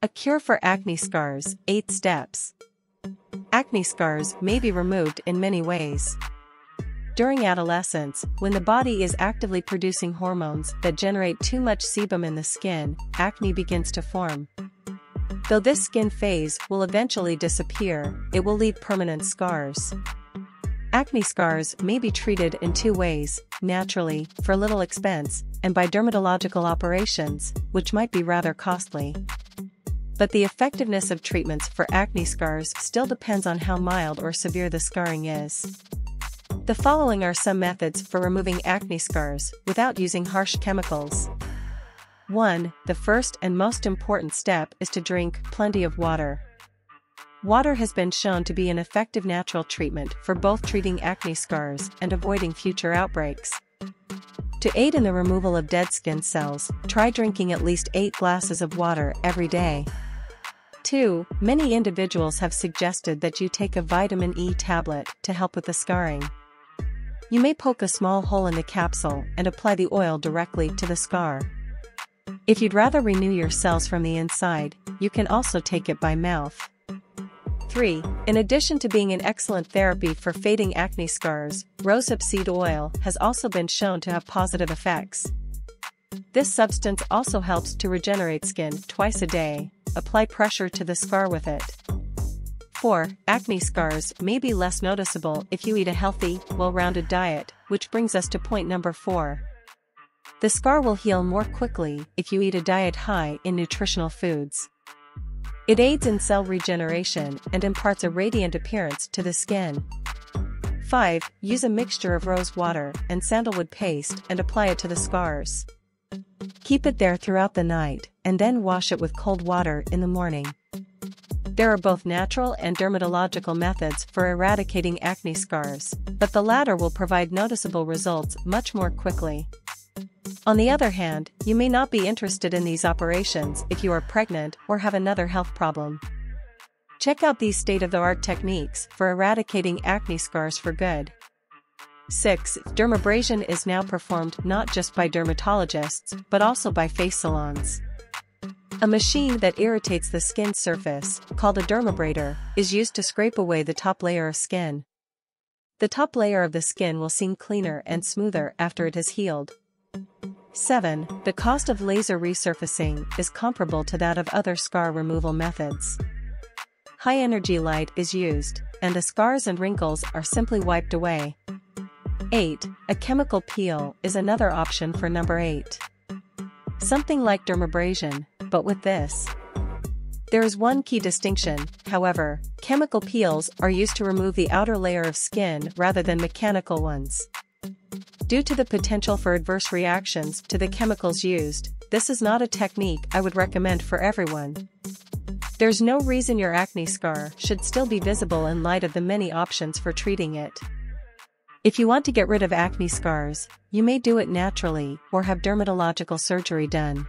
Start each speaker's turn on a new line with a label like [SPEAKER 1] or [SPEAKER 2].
[SPEAKER 1] A cure for acne scars, 8 steps. Acne scars may be removed in many ways. During adolescence, when the body is actively producing hormones that generate too much sebum in the skin, acne begins to form. Though this skin phase will eventually disappear, it will leave permanent scars. Acne scars may be treated in two ways, naturally, for little expense, and by dermatological operations, which might be rather costly. But the effectiveness of treatments for acne scars still depends on how mild or severe the scarring is. The following are some methods for removing acne scars without using harsh chemicals. 1. The first and most important step is to drink plenty of water. Water has been shown to be an effective natural treatment for both treating acne scars and avoiding future outbreaks. To aid in the removal of dead skin cells, try drinking at least 8 glasses of water every day. 2. Many individuals have suggested that you take a vitamin E tablet to help with the scarring. You may poke a small hole in the capsule and apply the oil directly to the scar. If you'd rather renew your cells from the inside, you can also take it by mouth. 3. In addition to being an excellent therapy for fading acne scars, rosehip seed oil has also been shown to have positive effects. This substance also helps to regenerate skin twice a day, apply pressure to the scar with it. 4. Acne scars may be less noticeable if you eat a healthy, well-rounded diet, which brings us to point number 4. The scar will heal more quickly if you eat a diet high in nutritional foods. It aids in cell regeneration and imparts a radiant appearance to the skin. 5. Use a mixture of rose water and sandalwood paste and apply it to the scars. Keep it there throughout the night and then wash it with cold water in the morning. There are both natural and dermatological methods for eradicating acne scars, but the latter will provide noticeable results much more quickly. On the other hand, you may not be interested in these operations if you are pregnant or have another health problem. Check out these state-of-the-art techniques for eradicating acne scars for good. 6. Dermabrasion is now performed not just by dermatologists but also by face salons. A machine that irritates the skin surface, called a dermabrader, is used to scrape away the top layer of skin. The top layer of the skin will seem cleaner and smoother after it has healed. 7. The cost of laser resurfacing is comparable to that of other scar removal methods. High energy light is used, and the scars and wrinkles are simply wiped away. 8. A chemical peel is another option for number 8. Something like dermabrasion, but with this. There is one key distinction, however, chemical peels are used to remove the outer layer of skin rather than mechanical ones. Due to the potential for adverse reactions to the chemicals used, this is not a technique I would recommend for everyone. There's no reason your acne scar should still be visible in light of the many options for treating it. If you want to get rid of acne scars, you may do it naturally or have dermatological surgery done.